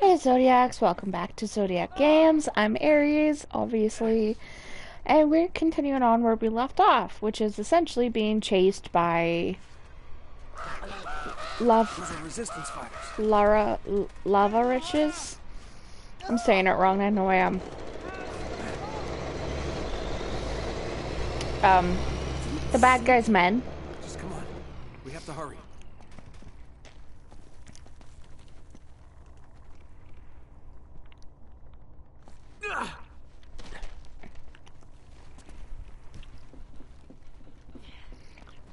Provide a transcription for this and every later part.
Hey Zodiacs, welcome back to Zodiac Games. I'm Aries, obviously, and we're continuing on where we left off, which is essentially being chased by Love. Lara Lava Riches. I'm saying it wrong, I know I am. Um, the bad guy's men. Just come on. We have to hurry.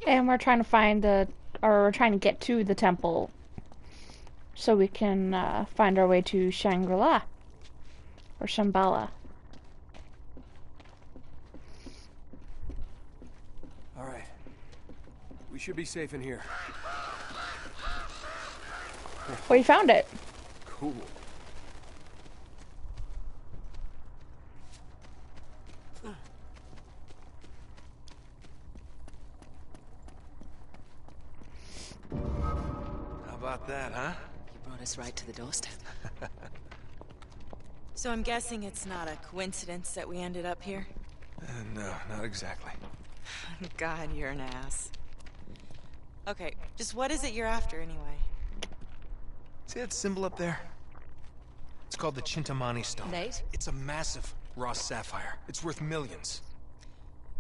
And we're trying to find the, or we're trying to get to the temple so we can uh, find our way to Shangri-La or Shambhala. All right. We should be safe in here. Well, you found it. Cool. How about that, huh? You brought us right to the doorstep. So I'm guessing it's not a coincidence that we ended up here? Uh, no, not exactly. God, you're an ass. Okay, just what is it you're after anyway? See that symbol up there? It's called the Chintamani Stone. Nate? It's a massive raw sapphire. It's worth millions.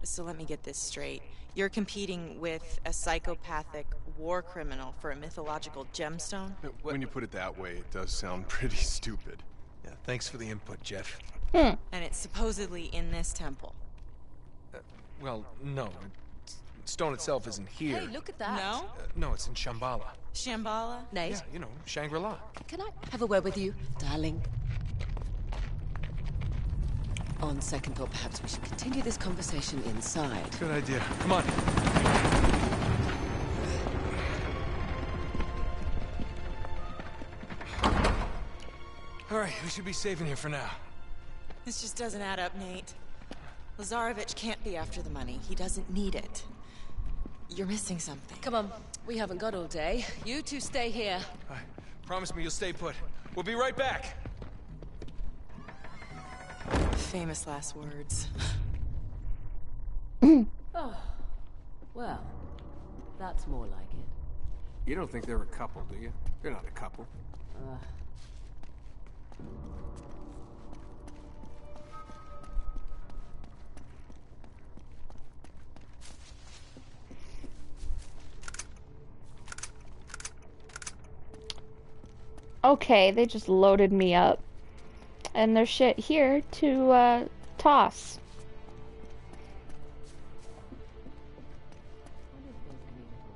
So let me get this straight. You're competing with a psychopathic war criminal for a mythological gemstone? When you put it that way, it does sound pretty stupid. Yeah, thanks for the input, Jeff. And it's supposedly in this temple. Well, no. Stone itself isn't here. Hey, look at that. No? Uh, no, it's in Shambhala. Shambhala? Nate, Yeah, you know, Shangri-La. can I have a word with you, darling? On second thought, perhaps we should continue this conversation inside. Good idea. Come on. All right, we should be safe in here for now. This just doesn't add up, Nate. Lazarevic can't be after the money. He doesn't need it. You're missing something. Come on, we haven't got all day. You two stay here. All right, promise me you'll stay put. We'll be right back. Famous last words. oh, Well, that's more like it. You don't think they're a couple, do you? They're not a couple. Okay, they just loaded me up. And there's shit here to uh, toss.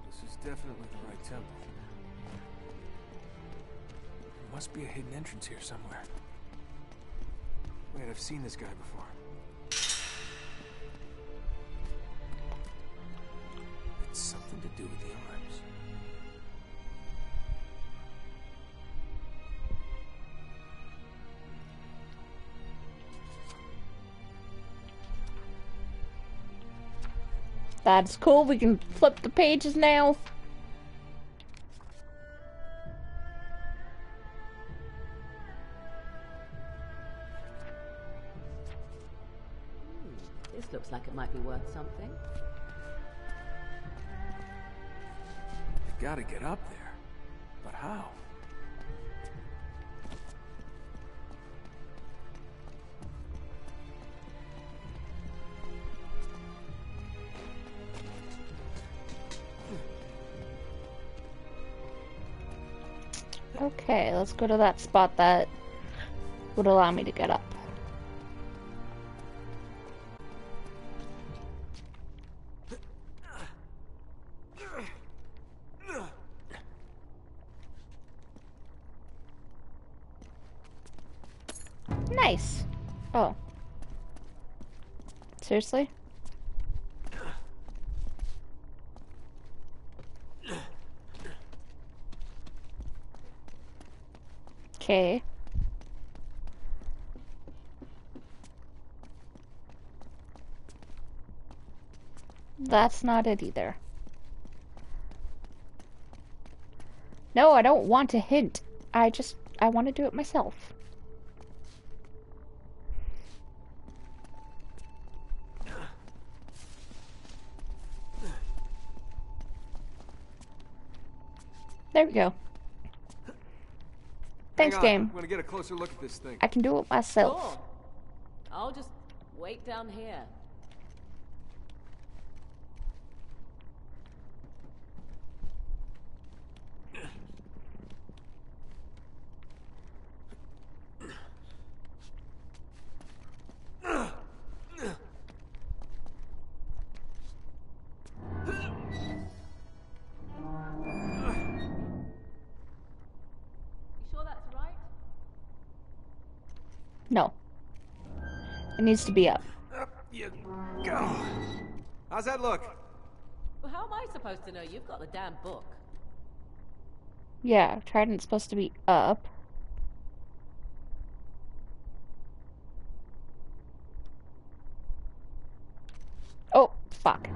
This is definitely the right temple. There must be a hidden entrance here somewhere. Wait, I've seen this guy before. It's something to do with the arms. That's cool. We can flip the pages now. This looks like it might be worth something. They gotta get up there. But how? Okay, let's go to that spot that would allow me to get up. Nice. Oh. Seriously? Okay. That's not it either. No, I don't want a hint. I just I want to do it myself. There we go. Thanks, Hang on, game. I'm gonna get a closer look at this thing. I can do it myself. Sure. I'll just wait down here. It needs to be up. Up you go. How's that look? Well, how am I supposed to know you've got the damn book? Yeah, Trident's supposed to be up. Oh, fuck.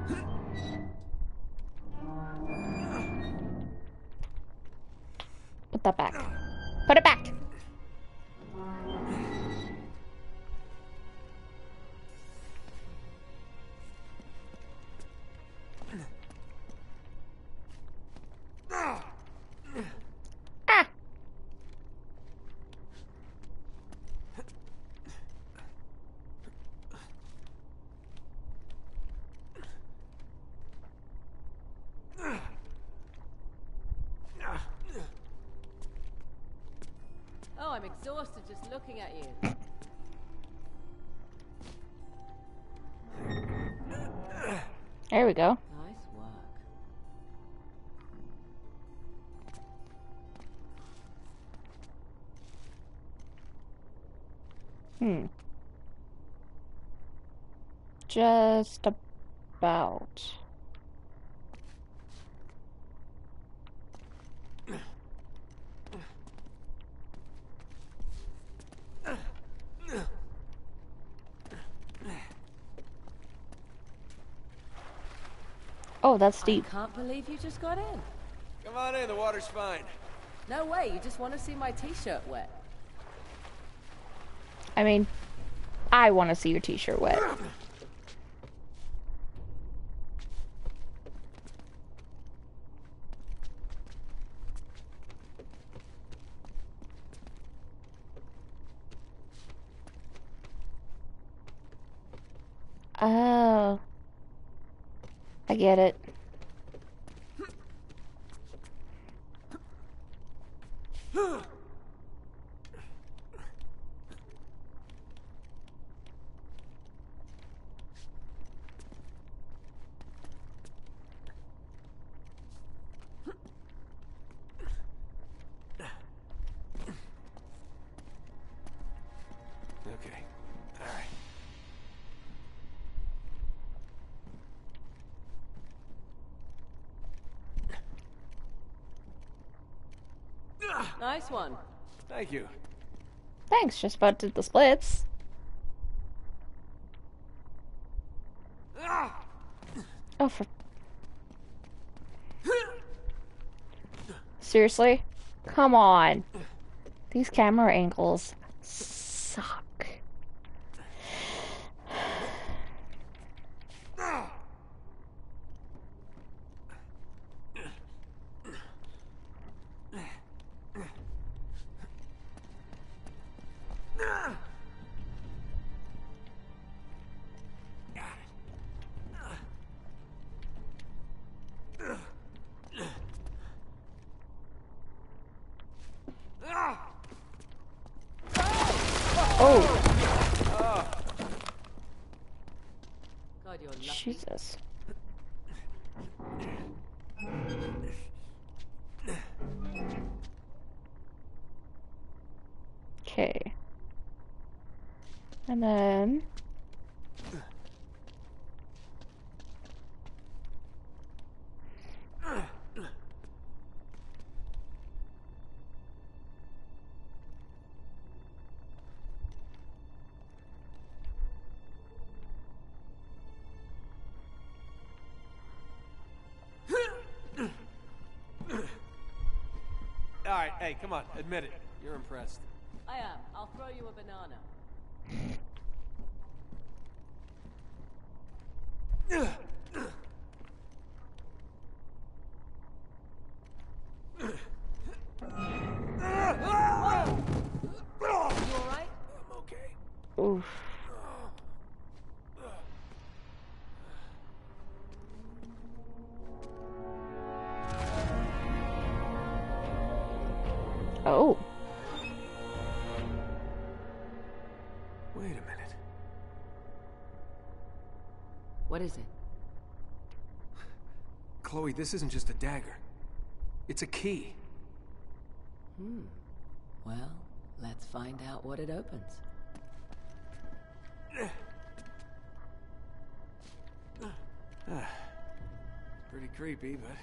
Put that back. Put it back! You. There we go. Nice work. Hmm. Just about. Oh, that's deep. I can't believe you just got in. Come on in, the water's fine. No way, you just want to see my t-shirt wet. I mean, I want to see your t-shirt wet. Oh. I get it. Okay. Alright. Nice one. Thank you. Thanks, just about did the splits. Ah! Oh, for... Seriously? Come on. These camera angles hey, come on, admit it. You're impressed. I am. I'll throw you a banana. This isn't just a dagger. It's a key. Hmm. Well, let's find out what it opens. Pretty creepy, but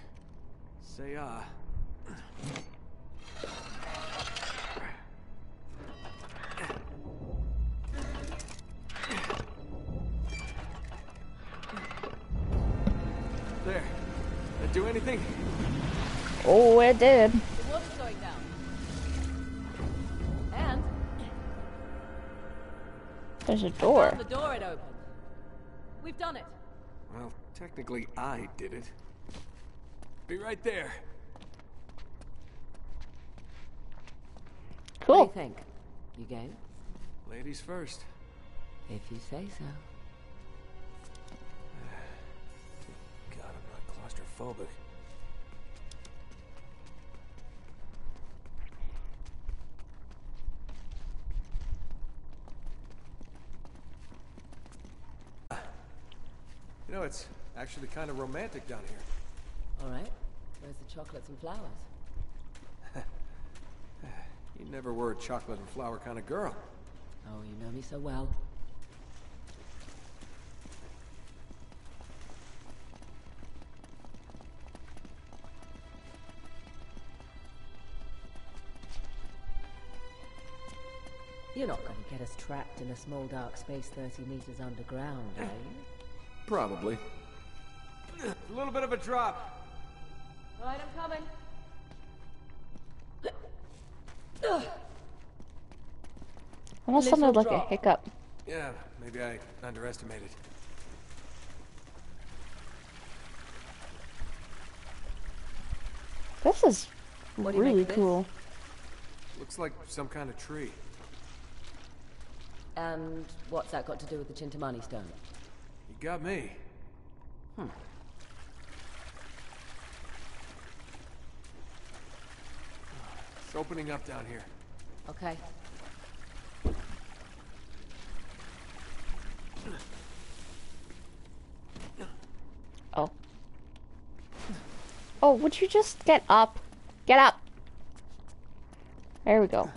say ah. There. Did. The water's going down. There's a door. found the door it opened. We've done it. Well, technically I did it. Be right there. Cool. What Cool. do you think? You game? Ladies first. If you say so. God, I'm not claustrophobic. Actually kind of romantic down here. All right. Where's the chocolates and flowers? You never were a chocolate and flower kind of girl. Oh, you know me so well. You're not going to get us trapped in a small dark space 30 meters underground, are you? Probably. A little bit of a drop. All right, I'm coming. Almost Little sounded like a hiccup. Yeah, maybe I underestimated. This is What do you make really cool. Looks like some kind of tree. And what's that got to do with the Chintamani stone? You got me. Hmm. It's opening up down here. Okay. Oh. Oh, would you just get up? Get up. There we go.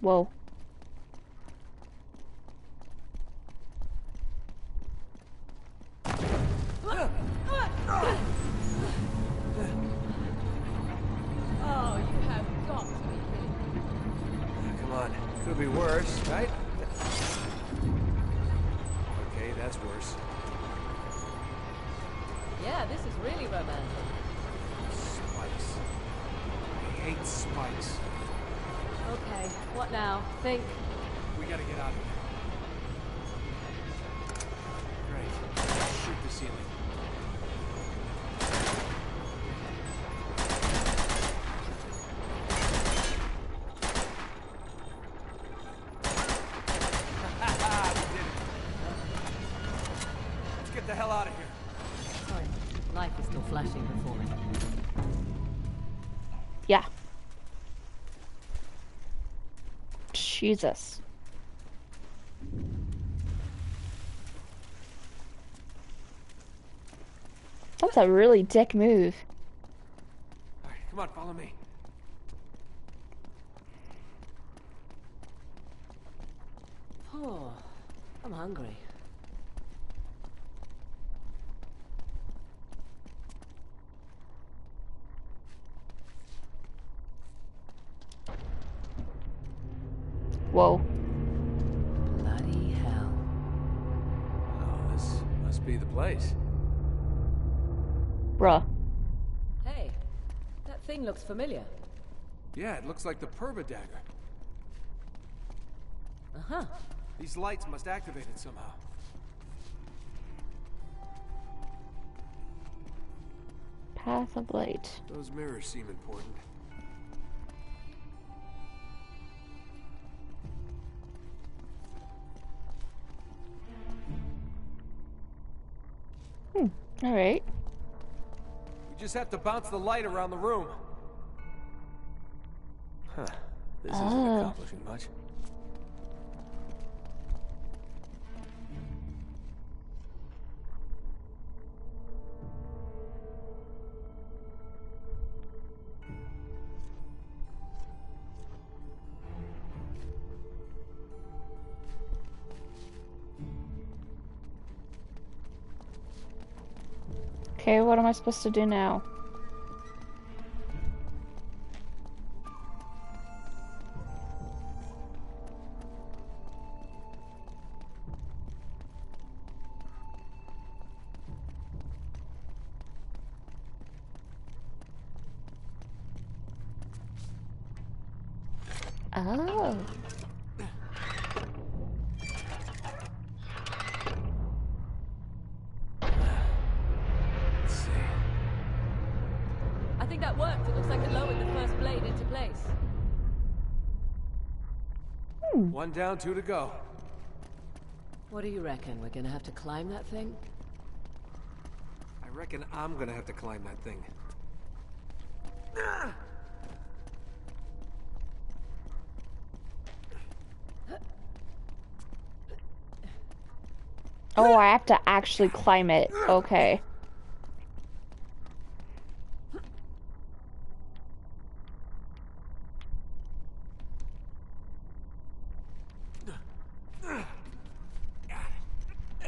Whoa. Jesus. That's a really dick move. That thing looks familiar. Yeah, it looks like the Phurba dagger. Uh-huh. These lights must activate it somehow. Path of light. Those mirrors seem important. Hmm. Alright. We just have to bounce the light around the room. Huh. This isn't Oh. accomplishing much. What am I supposed to do now? One down, two to go. What do you reckon? We're gonna have to climb that thing? I reckon I'm gonna have to climb that thing. Oh, I have to actually climb it. Okay.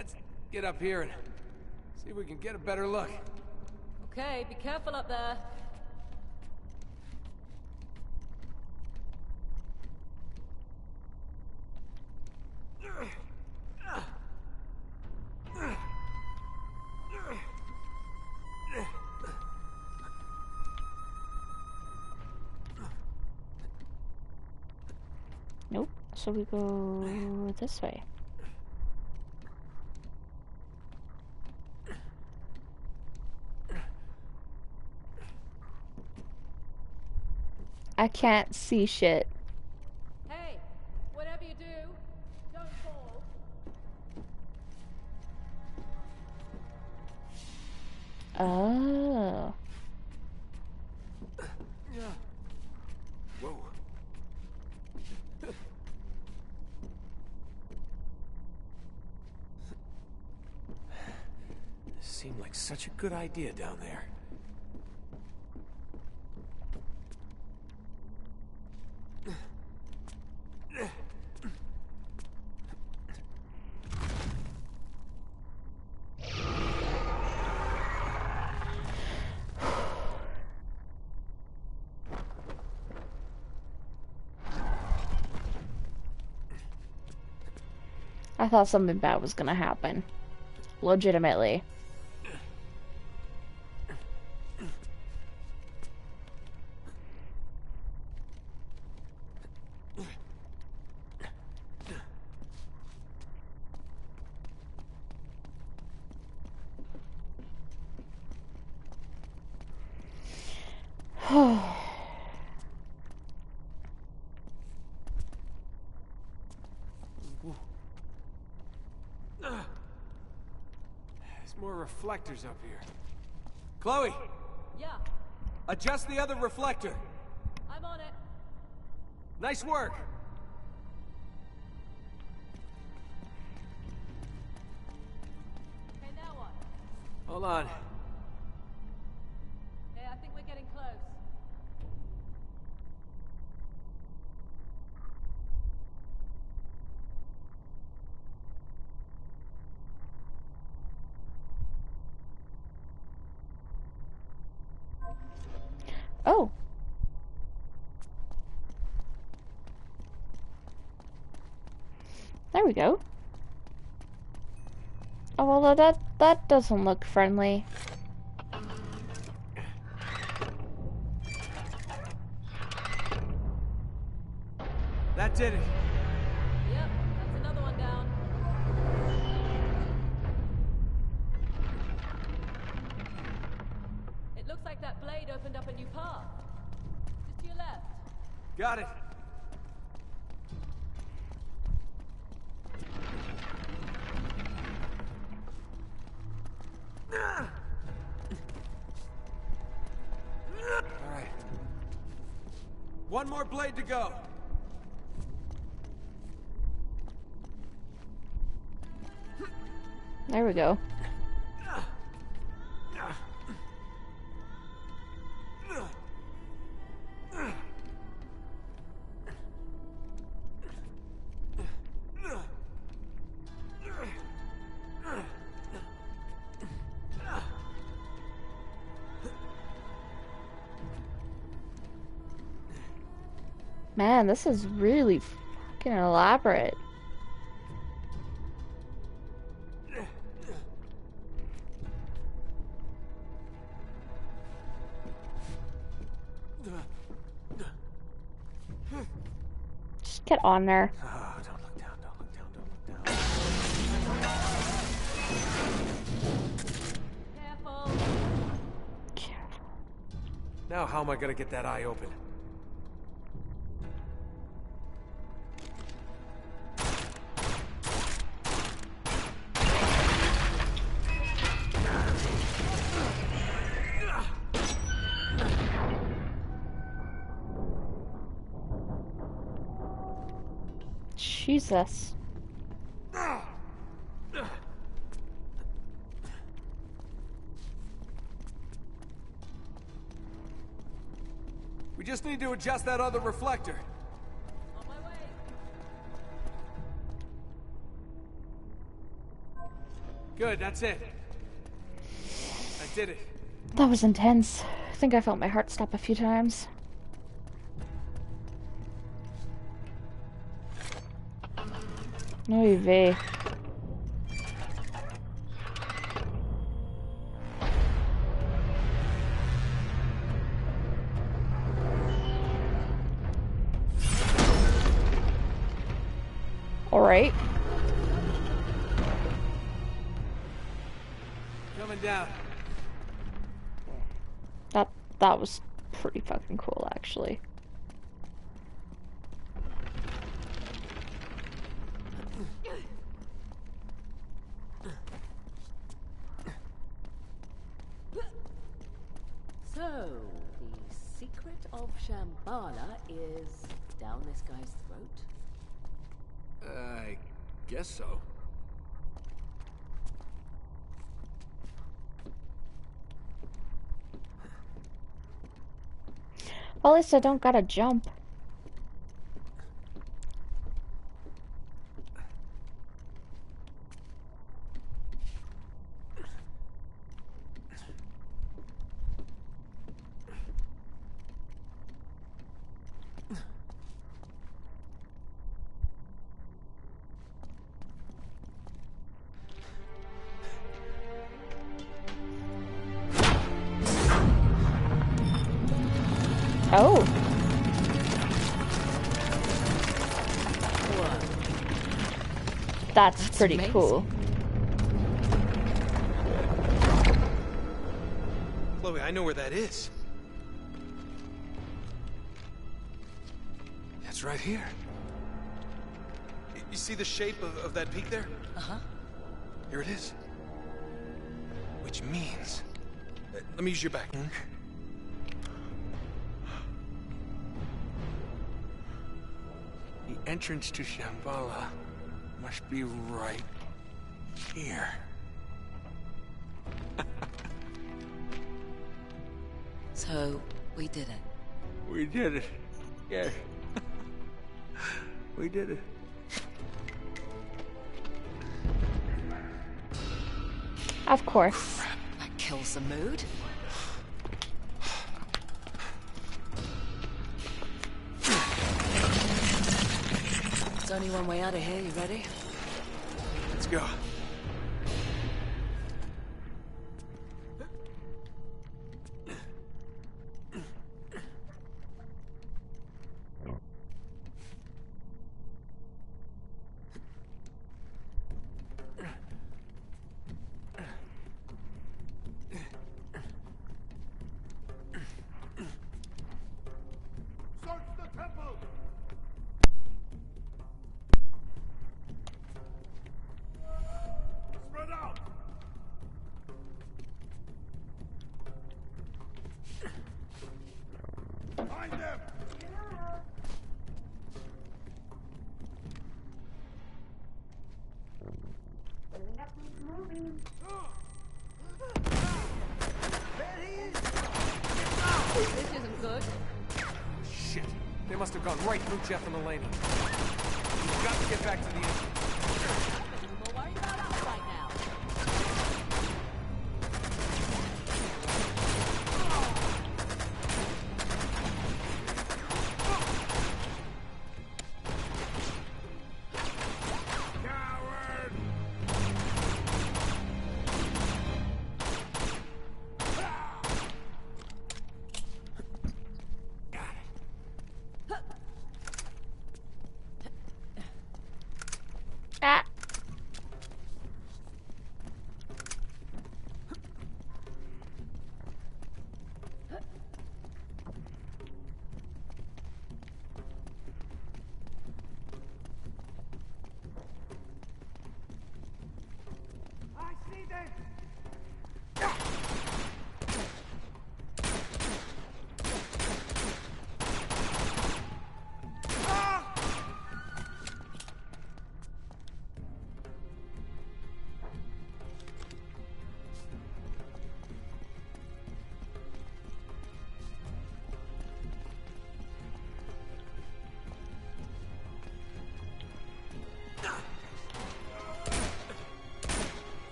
Let's get up here and see if we can get a better look. Okay, be careful up there. Nope. So we go this way. I can't see shit. Hey, whatever you do, don't fall. Oh. Whoa. This seemed like such a good idea down there. I thought something bad was gonna happen. Legitimately. Reflectors up here. Chloe, Yeah, adjust the other reflector. I'm on it. Nice work. Okay? Hold on. we go. Oh, well, that, that doesn't look friendly. That did it. Go. There we go. Man, this is really fucking elaborate. Just get on there. Ah, don't look down, don't look down, don't look down. Careful. Now how am I gonna get that eye open? We just need to adjust that other reflector. On my way. Good, that's it. I did it. That was intense. I think I felt my heart stop a few times. Oy vey. Alright. Coming down. That that was pretty fucking cool actually. So, the secret of Shambhala is down this guy's throat? I guess so. Well, at least I don't gotta jump. Pretty amazing. cool. Chloe, I know where that is. That's right here. You see the shape of, of that peak there? Uh-huh. Here it is. Which means... Uh, Let me use your back. The entrance to Shambhala must be right here. So, we did it. We did it. Yes. we did it. Of course. That kills the mood. There's only one way out of here, you ready? Go. This isn't good. Shit. They must have gone right through Jeff and Elena. We've got to get back to the engine.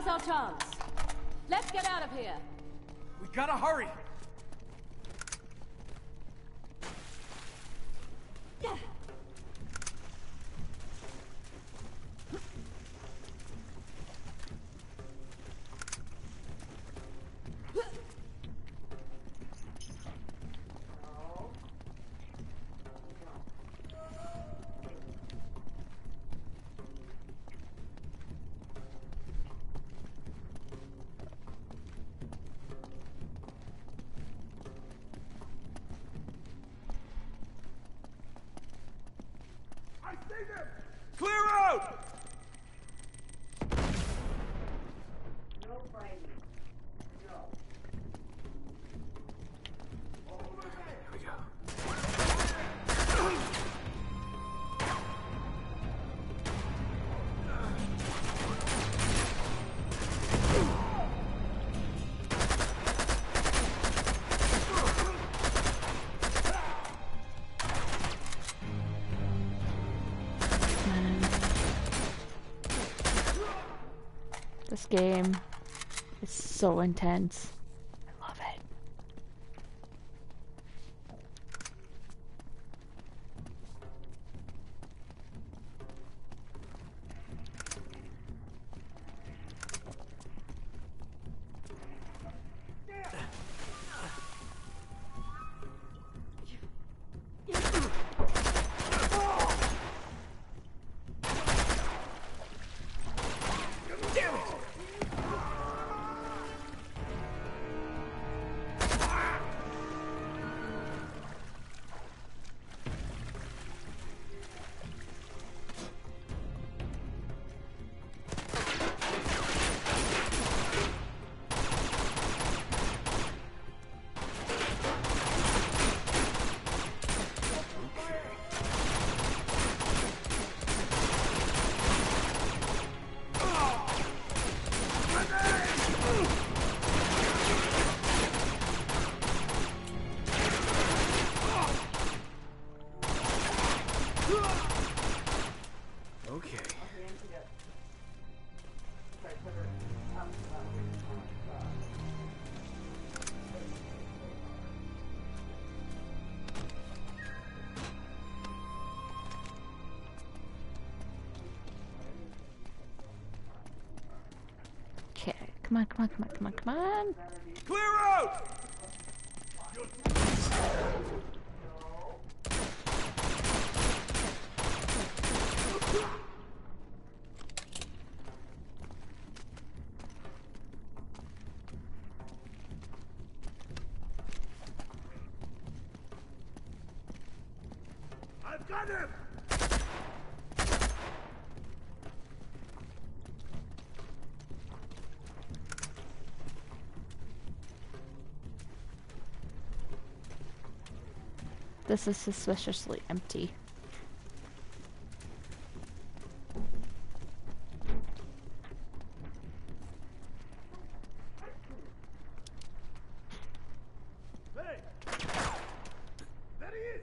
Now's our chance. Let's get out of here. We gotta hurry. this game. It's so intense. This is suspiciously empty. Hey! There he is!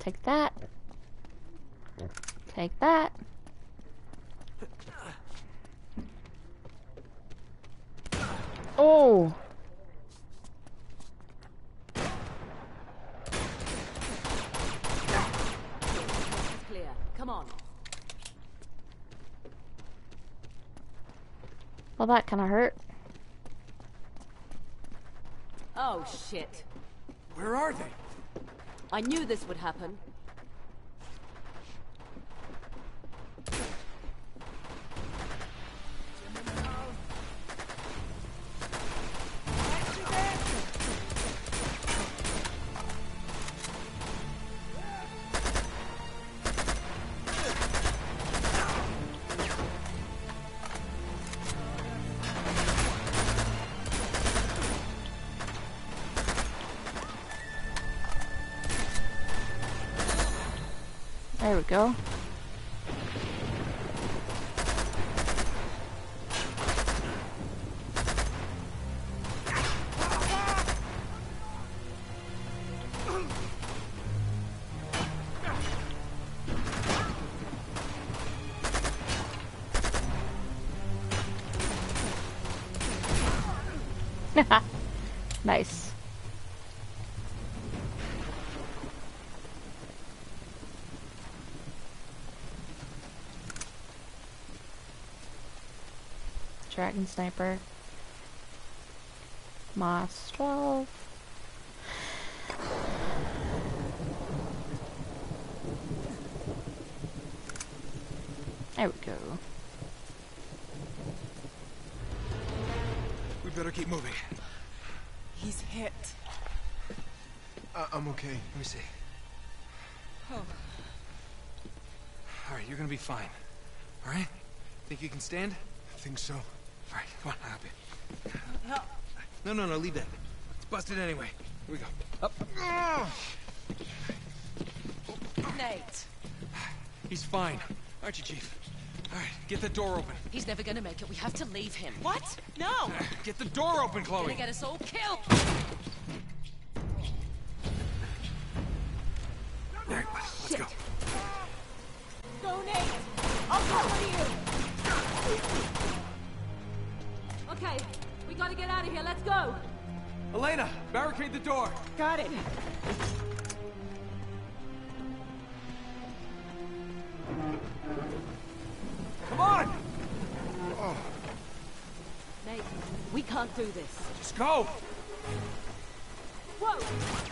Take that. Take that. Oh! Clear. Come on. Well, that kind of hurt. Oh, shit. Where are they? I knew this would happen. Dragon Sniper. Moss 12. There we go. We better keep moving. He's hit. Uh, I'm okay. Let me see. Oh, All right, you're gonna be fine. All right? Think you can stand? I think so. All right, come on, hop in. help. No, no, no, leave that. It's busted anyway. Here we go. Up. Nate. He's fine. Aren't you, Chief? All right, get the door open. He's never gonna make it. We have to leave him. What? No! Uh, get the door open, Chloe! Gonna get us all killed. All right, let's go. Go, Nate! I'll cover you! Okay, we gotta get out of here. Let's go. Elena, barricade the door. Got it. Come on! Nate, we can't do this. Just go! Whoa!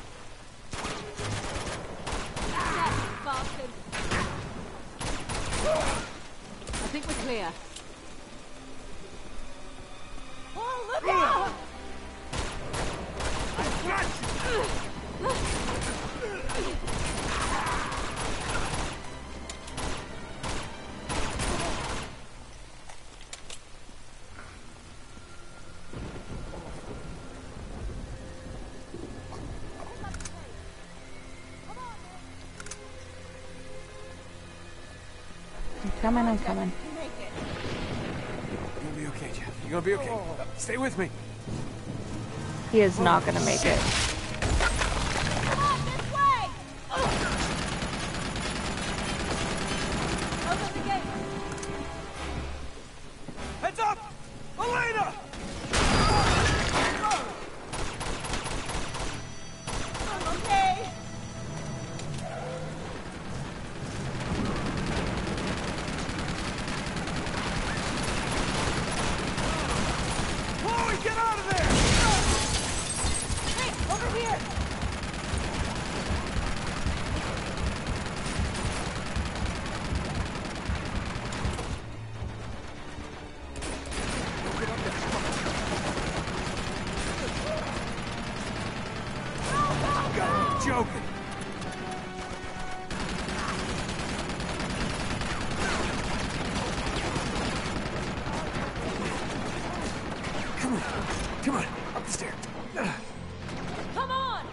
Coming, I'm coming. You're gonna be okay, Jeff. You're gonna be okay. Stay with me. He is not gonna make it. Come on, up the stairs. Come on!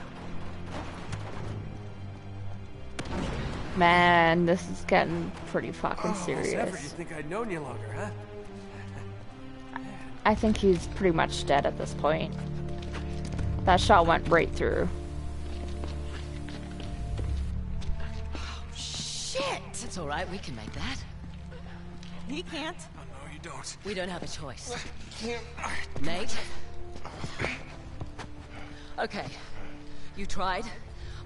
Man, this is getting pretty fucking Oh, Sever, you serious. think I'd known you longer, huh? I think he's pretty much dead at this point. That shot went right through. Oh, shit! It's all right, we can make that. He can't. Oh, no, you don't. We don't have a choice. Can't. Nate? Okay. You tried,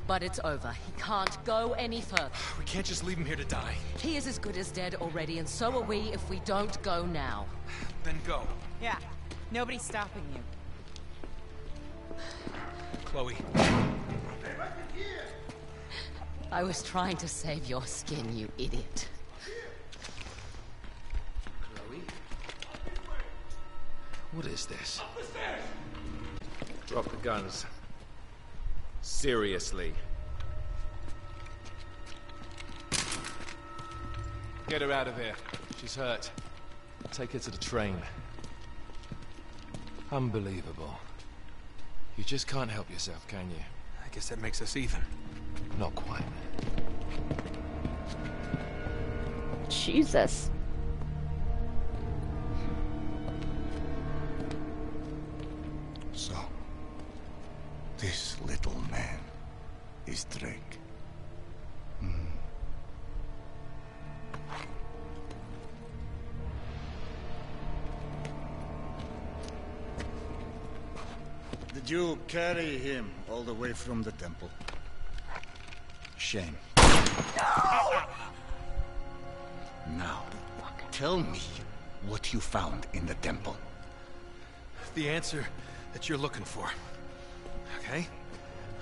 but it's over. He can't go any further. We can't just leave him here to die. He is as good as dead already, and so are we if we don't go now. Then go. Yeah. Nobody's stopping you. Chloe. I was trying to save your skin, you idiot. What is this? The Drop the guns. Seriously. Get her out of here. She's hurt. Take her to the train. Unbelievable. You just can't help yourself, can you? I guess that makes us even. Not quite. Jesus. So, this little man is Drake. Hmm. Did you carry him all the way from the temple? Shame. Now, tell me what you found in the temple. The answer that you're looking for. Okay?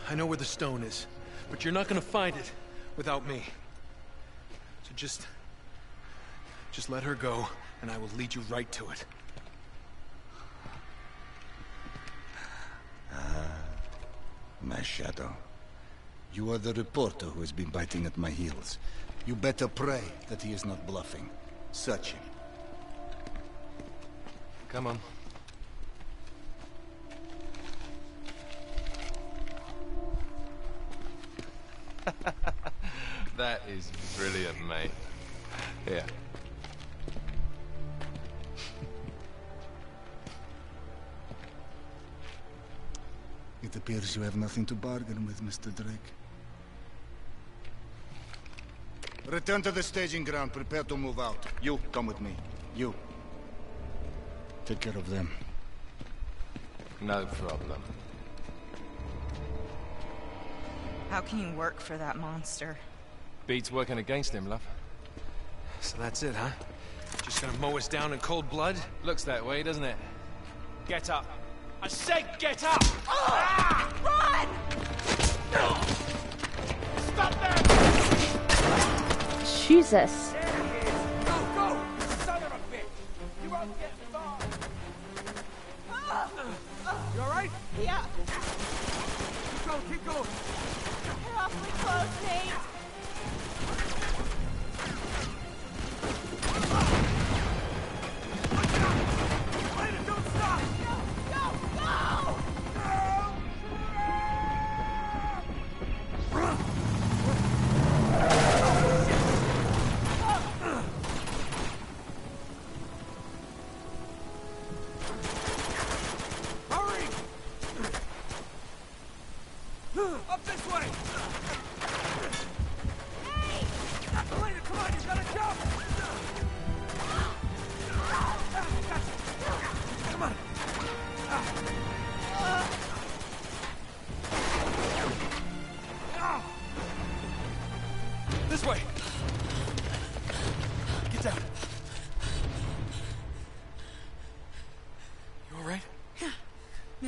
I know where the stone is, but you're not gonna find it without me. So just... Just let her go, and I will lead you right to it. Ah, My shadow. You are the reporter who has been biting at my heels. You better pray that he is not bluffing. Search him. Come on. that is brilliant, mate. Yeah. It appears you have nothing to bargain with, Mr. Drake. Return to the staging ground. Prepare to move out. You, come with me. You. Take care of them. No problem. How can you work for that monster? Beats working against him, love. So that's it, huh? Just gonna mow us down in cold blood? Looks that way, doesn't it? Get up. I said get up! Ah! Run! Stop there! Jesus.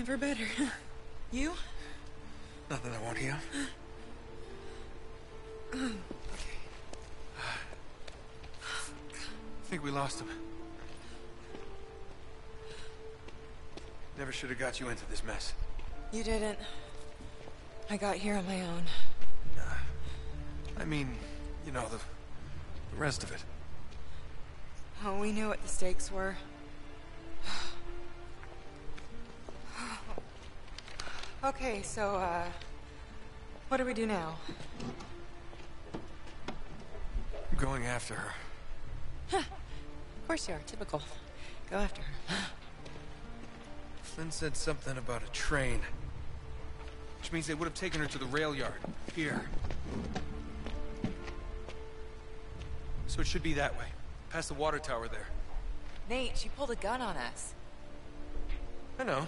Never better. You? Nothing I won't heal. okay. I think we lost him. Never should have got you into this mess. You didn't. I got here on my own. I mean, you know, the, the rest of it. Oh, we knew what the stakes were. Okay, so, uh... What do we do now? I'm going after her. Of course you are, typical. Go after her. Flynn said something about a train. Which means they would have taken her to the rail yard. Here. So it should be that way. Past the water tower there. Nate, she pulled a gun on us. I know.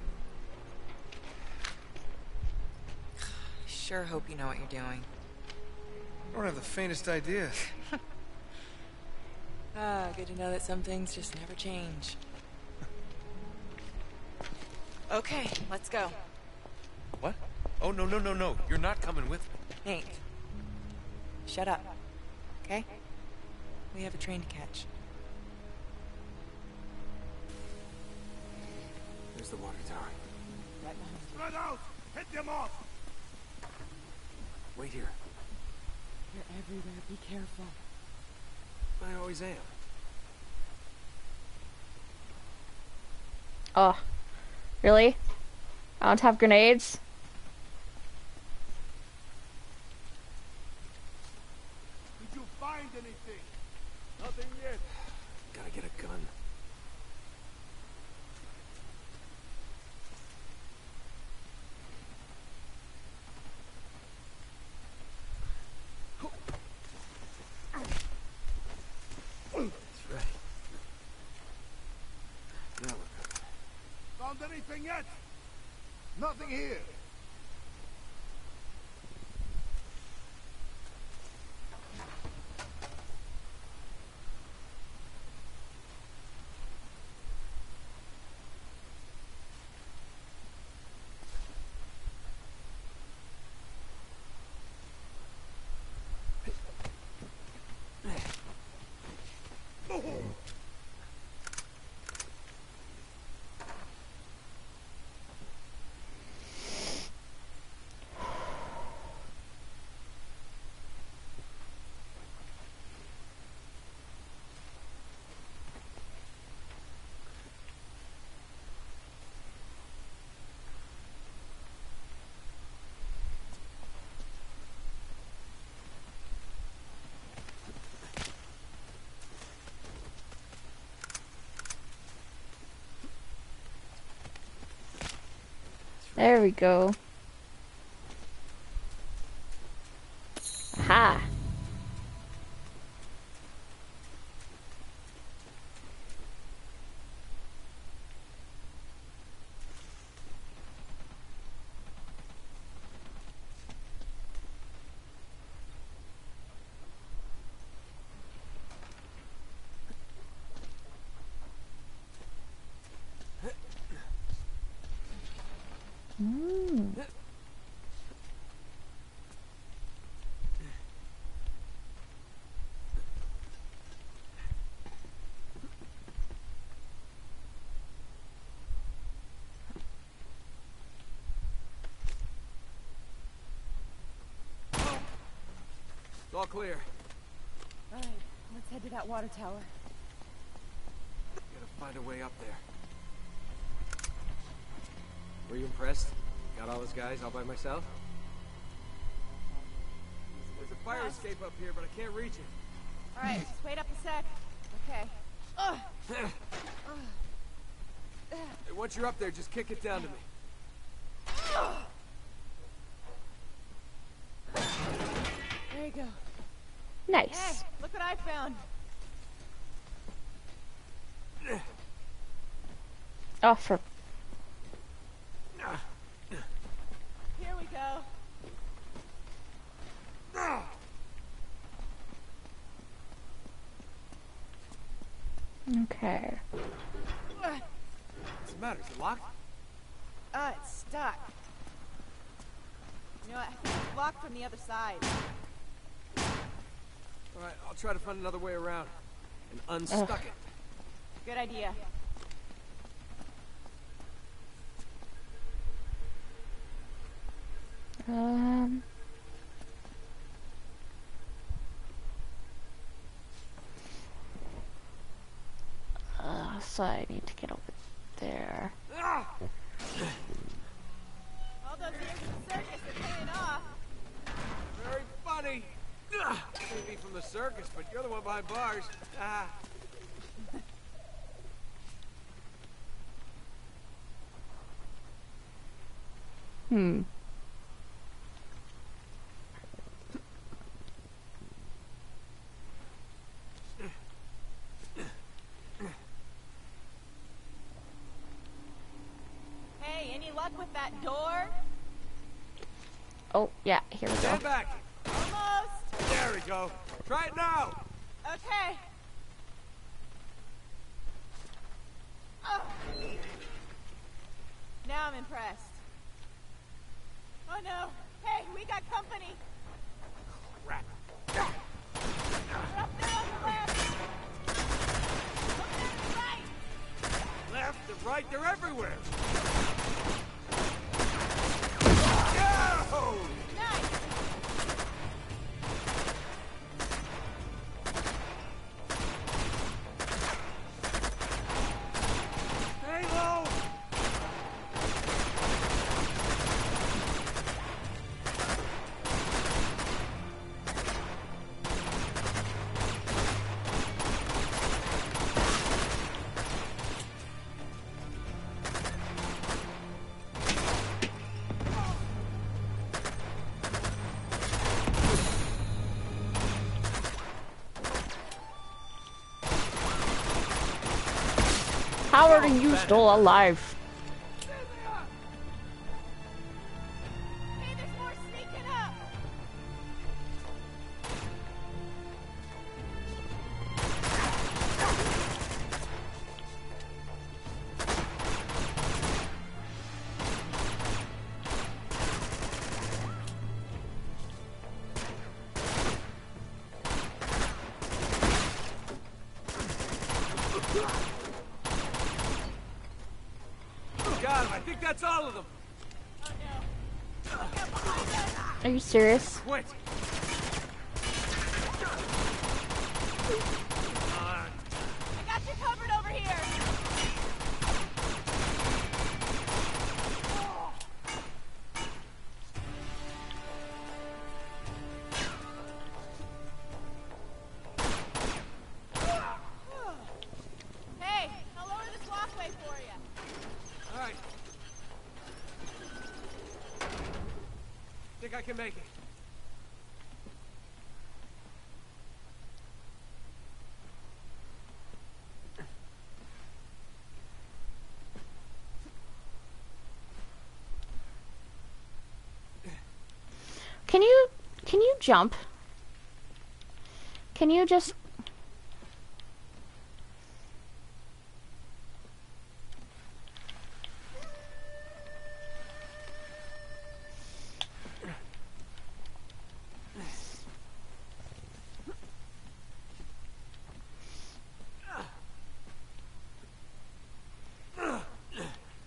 Sure hope you know what you're doing. I don't have the faintest idea. Ah, good to know that some things just never change. okay, let's go. What? Oh, no, no, no, no. You're not coming with me. Nate, shut up. Okay? We have a train to catch. There's the water tower. Right behind you. Spread out! Hit them off! Wait here. You're everywhere. Be careful. I always am. Oh. Really? I don't have grenades? Did you find anything? Nothing yet. Gotta get a gun. That's right. Now we're cooking. Found anything yet? Nothing here. There we go. Aha. Mm. All clear. Alright, let's head to that water tower. Gotta find a way up there. Were you impressed? Got all those guys all by myself? There's a fire escape up here, but I can't reach it. Alright, just wait up a sec. Okay. Ugh. Hey, once you're up there, just kick it down to me. There you go. Nice. Hey, look what I found. Oh, for Here we go. okay. What's the matter? Is it locked? Uh, it's stuck. You know what? I think it's locked from the other side. All right, I'll try to find another way around and unstuck it. Good idea. Um. Uh, so I need to get over there. Ah! All those years in the circus are paying off. Ah, Maybe from the circus, but you're the one behind bars. Ah. Hmm. Hey, any luck with that door? Oh, yeah, here we go. Stand back. Go. Try it now. Okay. Oh. Now I'm impressed. Oh no. Hey, we got company. Crap. Up there on the left. Up there on the right. Left and right, they're everywhere. Yo! Howard and you still alive. That's all of them. Are you serious? Can you jump? Can you just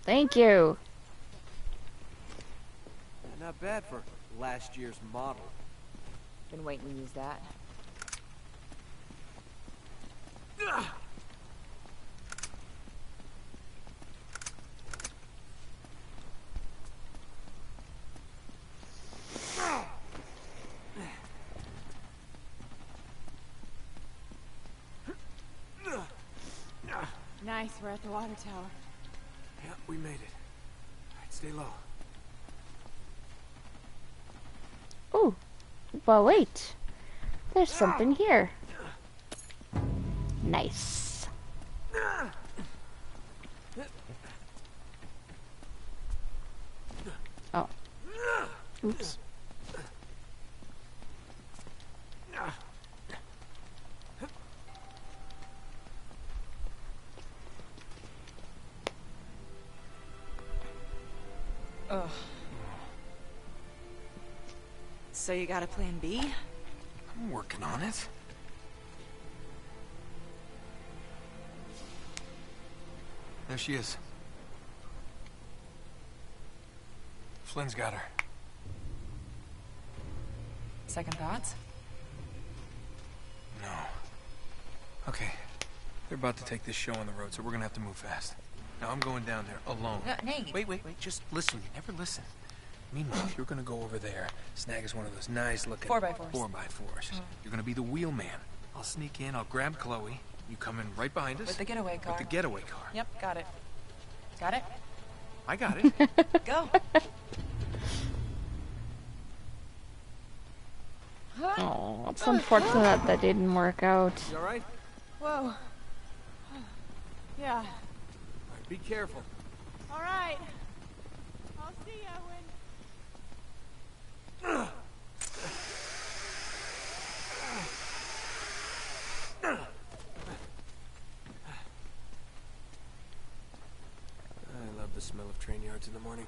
Thank you. Not bad for last year's model. Been waiting to use that. Nice, we're at the water tower. Yeah, we made it. Alright, stay low. But wait. There's something here. Nice. Oh. Oops. So you got a plan B? I'm working on it. There she is. Flynn's got her. Second thoughts? No. Okay. They're about to take this show on the road, so we're gonna have to move fast. Now I'm going down there alone. No, Nate. Wait, wait, wait. Just listen. You never listen. Meanwhile, you're gonna go over there, snag us one of those nice looking Four by fours. Four by fours. You're gonna be the wheelman. I'll sneak in. I'll grab Chloe. You come in right behind us. With the getaway car. With the getaway car. Yep, got it. Got it? I got it. Go. Oh, it's unfortunate that didn't work out. You alright? Whoa. Yeah. Alright, be careful. All right. I'll see you when... I love the smell of train yards in the morning.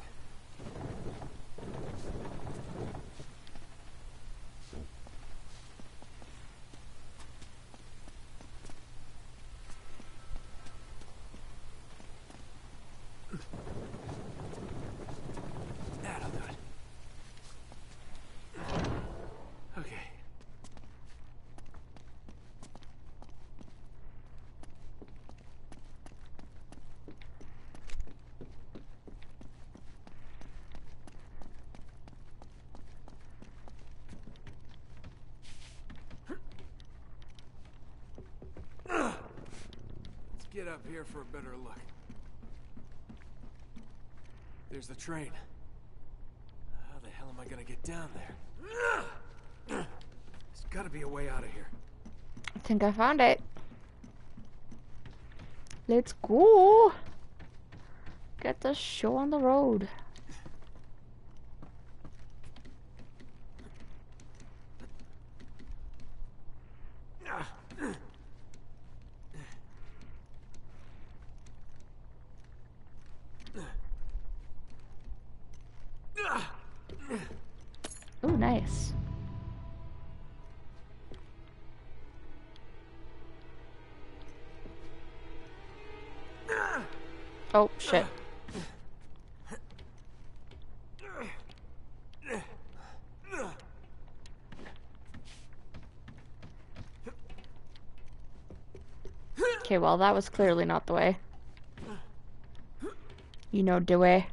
That'll do it. Okay. Let's get up here for a better look. There's the train. How the hell am I gonna get down there? There's gotta be a way out of here. I think I found it. Let's go. Get the show on the road. Ah, Oh, shit. Okay, well, that was clearly not the way. You know the way.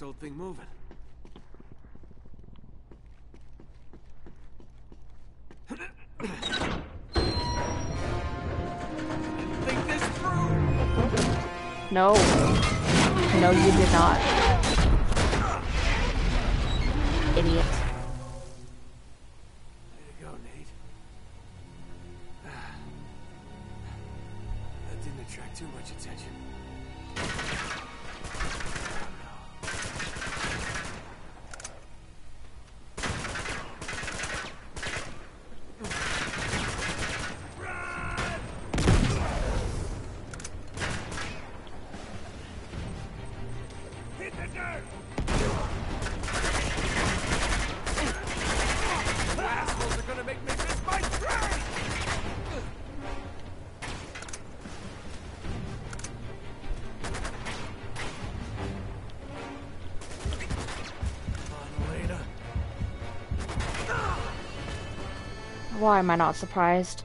This old thing moving. No. No, you did not. Idiot. Am I not surprised?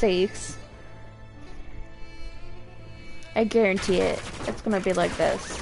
Sakes. I guarantee it. It's gonna be like this.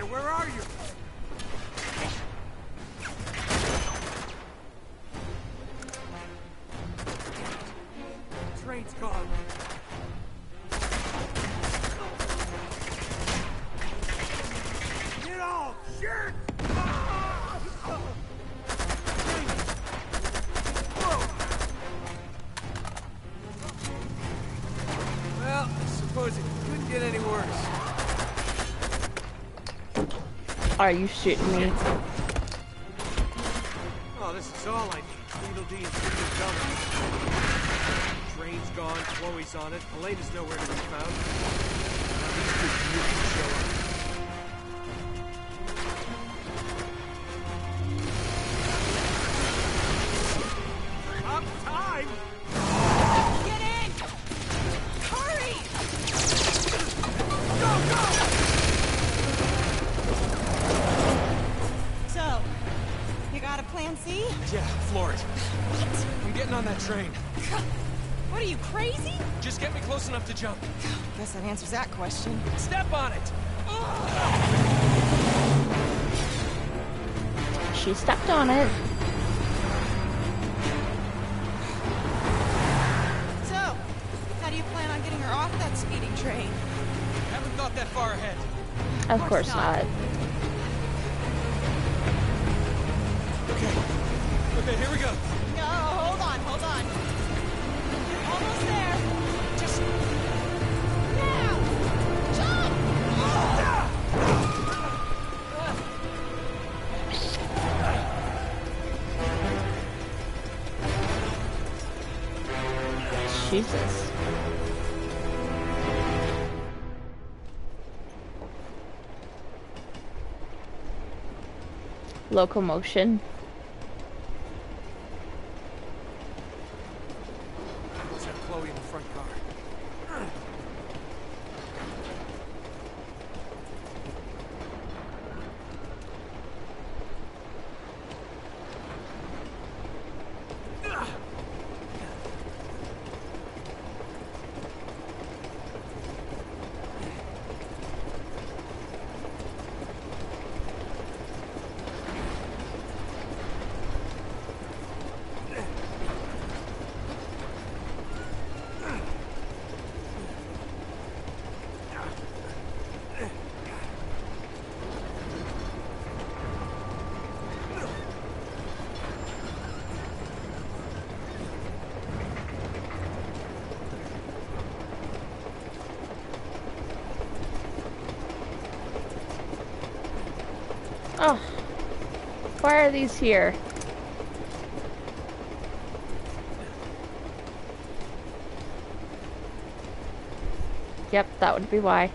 Where are you? Are you shitting me? Oh, this is all I need. Tweedledee and Tweedledee Train's gone, Chloe's on it, Elena's nowhere to be found. Now these two show up. Up answers that question. Step on it! She stepped on it. So, how do you plan on getting her off that speeding train? Haven't thought that far ahead. Of course not. Okay, Locomotion. let's have Chloe in the front car. Oh. Why are these here? Yep, that would be why.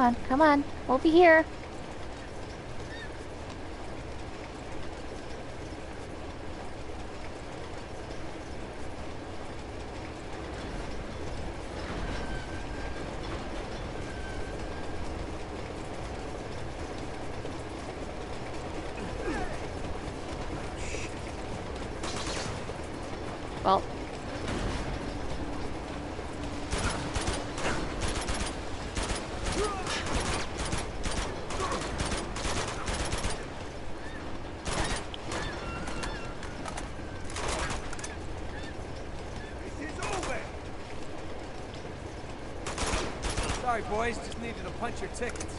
Come on, come on. We'll be here. Well, Sorry, boys. Just needed to punch your tickets.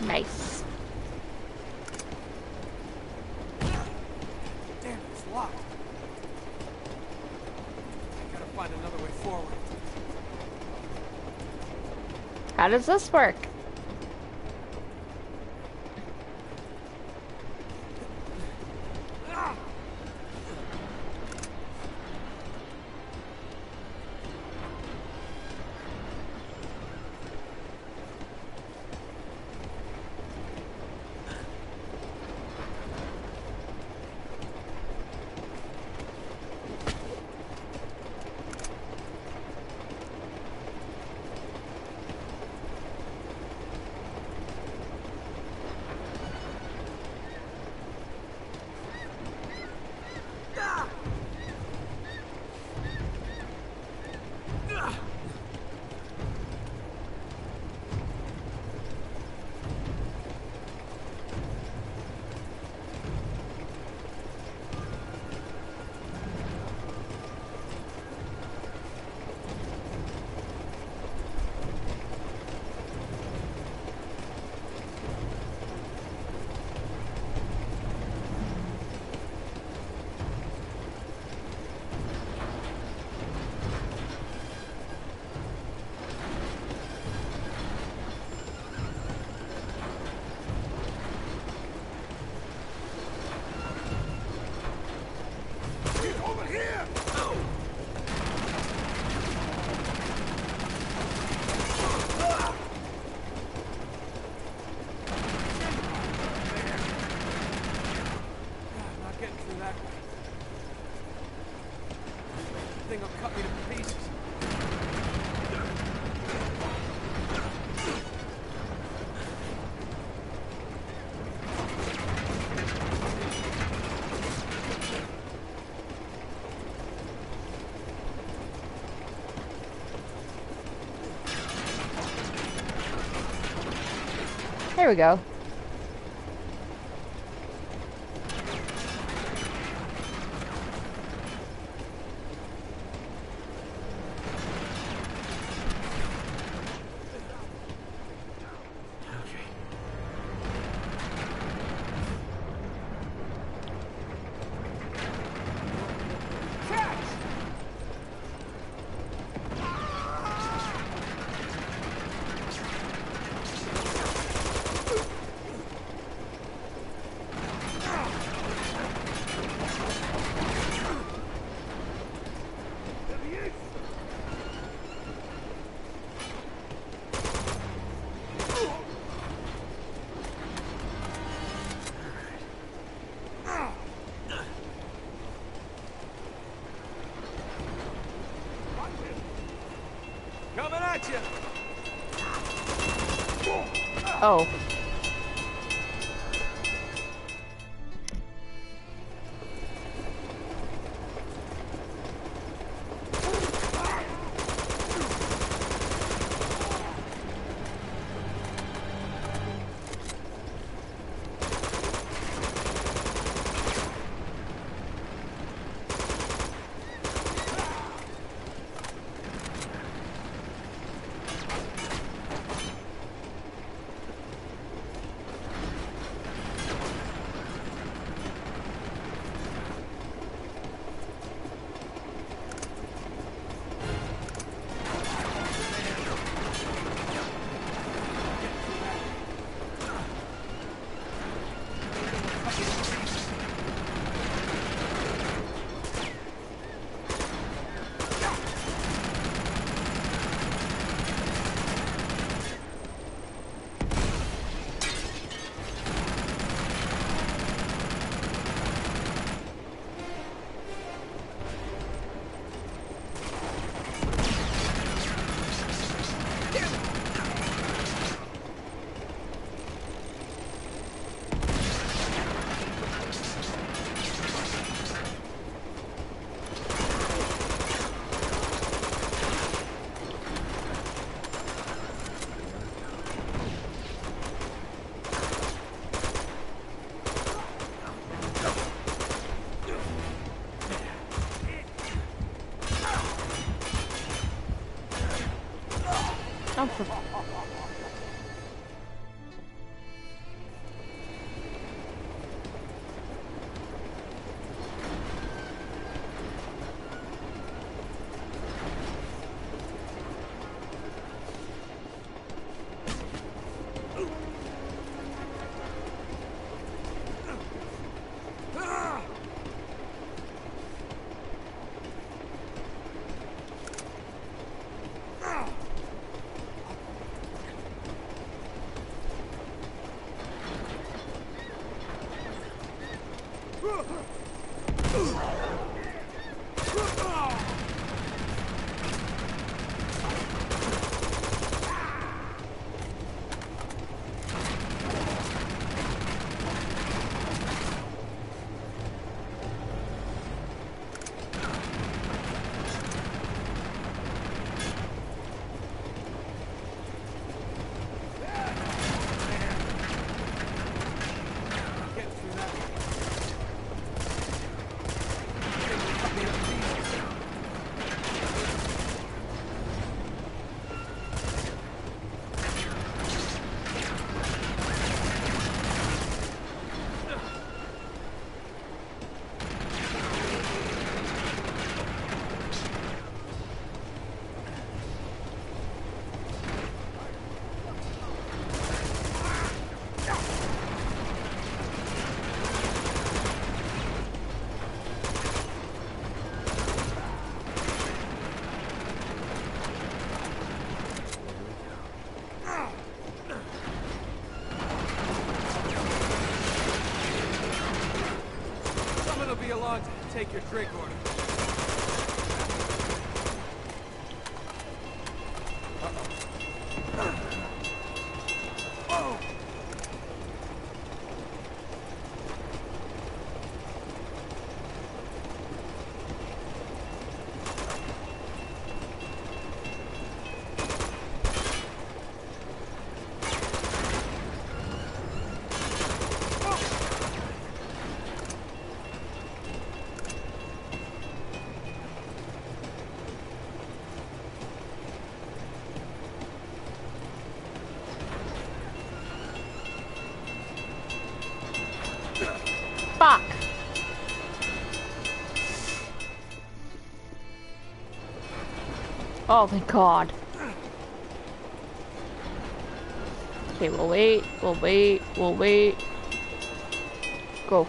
nice. Damn, it's locked. I gotta find another way forward. How does this work? There we go. Coming at you. Oh. Your drink order. Oh! Fuck! Oh, thank God. Okay, we'll wait, we'll wait, we'll wait. Go.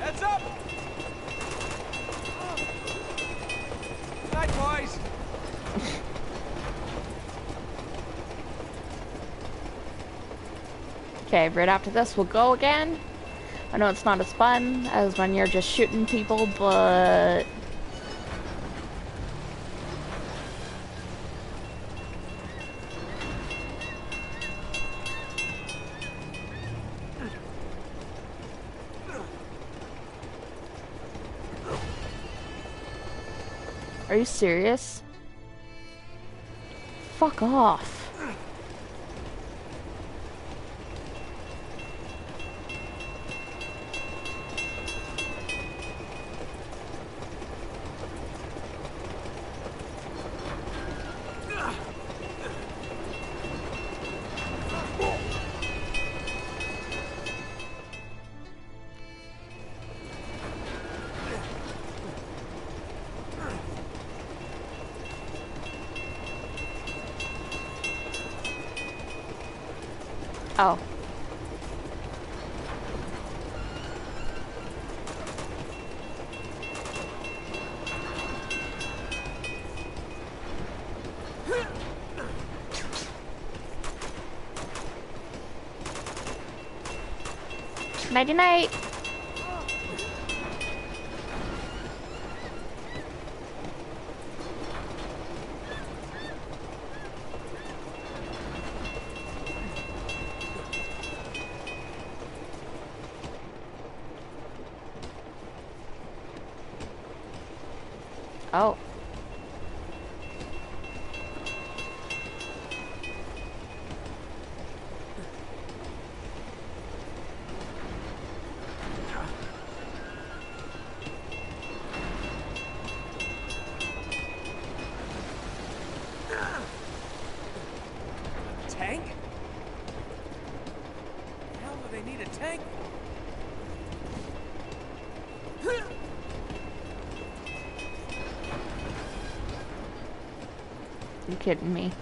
Heads up! Bye, boys. Okay, right after this we'll go again. I know it's not as fun as when you're just shooting people, but Are you serious? Fuck off. Oh. Nighty night. Oh. Tank? The hell do they need a tank? You kidding me?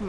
Come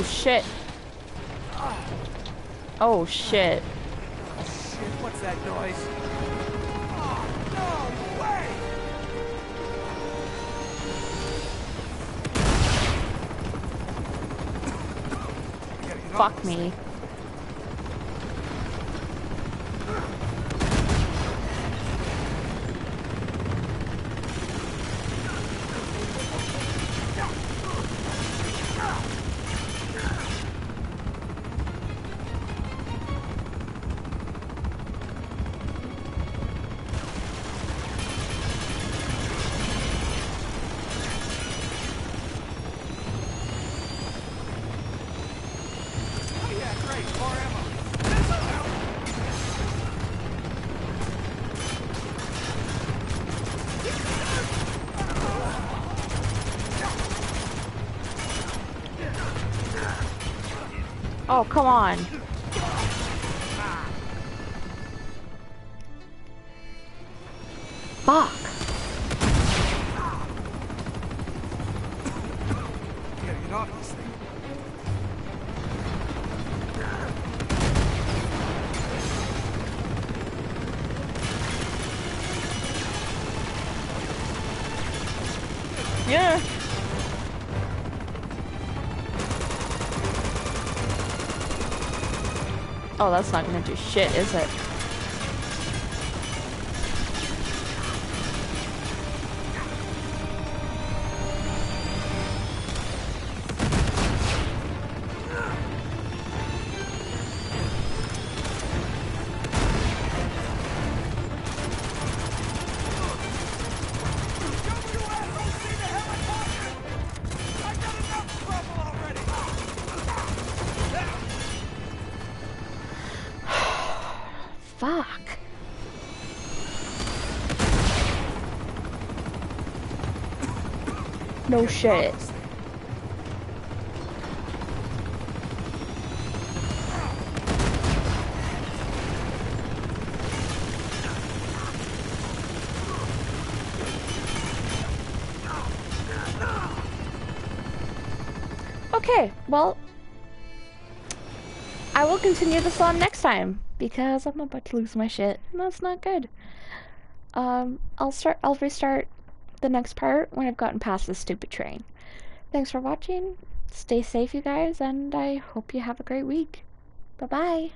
Oh shit. Oh shit. Oh, come on. That's not gonna do shit, is it? No shit. Okay, well, I will continue this on next time because I'm about to lose my shit, and that's not good. Um, I'll start. I'll restart the next part when I've gotten past this stupid train. Thanks for watching. Stay safe, you guys, and I hope you have a great week. Bye bye.